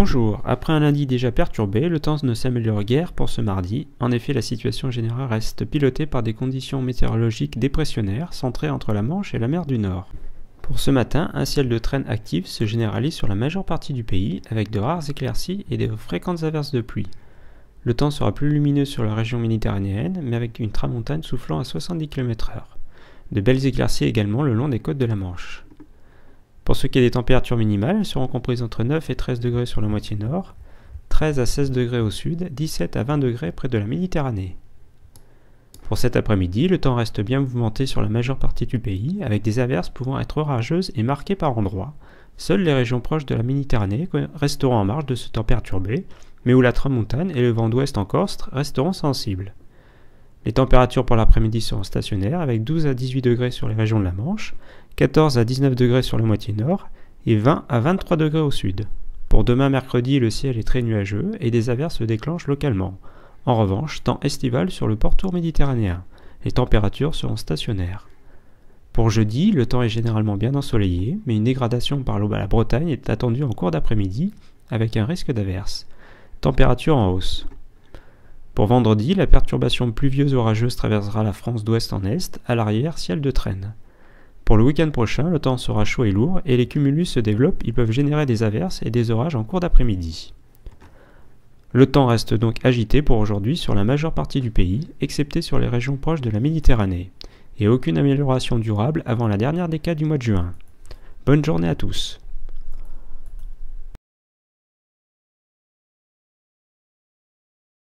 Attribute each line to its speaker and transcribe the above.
Speaker 1: Bonjour, après un lundi déjà perturbé, le temps ne s'améliore guère pour ce mardi. En effet, la situation générale reste pilotée par des conditions météorologiques dépressionnaires centrées entre la Manche et la mer du Nord. Pour ce matin, un ciel de traîne actif se généralise sur la majeure partie du pays avec de rares éclaircies et de fréquentes averses de pluie. Le temps sera plus lumineux sur la région méditerranéenne, mais avec une tramontane soufflant à 70 km/h. De belles éclaircies également le long des côtes de la Manche. Pour ce qui est des températures minimales, elles seront comprises entre 9 et 13 degrés sur la moitié nord, 13 à 16 degrés au sud, 17 à 20 degrés près de la Méditerranée. Pour cet après-midi, le temps reste bien mouvementé sur la majeure partie du pays, avec des averses pouvant être orageuses et marquées par endroits. Seules les régions proches de la Méditerranée resteront en marge de ce temps perturbé, mais où la tramontane et le vent d'ouest en Corse resteront sensibles. Les températures pour l'après-midi seront stationnaires, avec 12 à 18 degrés sur les régions de la Manche, 14 à 19 degrés sur la moitié nord et 20 à 23 degrés au sud. Pour demain mercredi, le ciel est très nuageux et des averses se déclenchent localement. En revanche, temps estival sur le pourtour méditerranéen. Les températures seront stationnaires. Pour jeudi, le temps est généralement bien ensoleillé, mais une dégradation par l'eau à la Bretagne est attendue en cours d'après-midi, avec un risque d'averse. Température en hausse. Pour vendredi, la perturbation pluvieuse orageuse traversera la France d'ouest en est, à l'arrière, ciel de traîne. Pour le week-end prochain, le temps sera chaud et lourd et les cumulus se développent, ils peuvent générer des averses et des orages en cours d'après-midi. Le temps reste donc agité pour aujourd'hui sur la majeure partie du pays, excepté sur les régions proches de la Méditerranée, et aucune amélioration durable avant la dernière décade du mois de juin. Bonne journée à tous.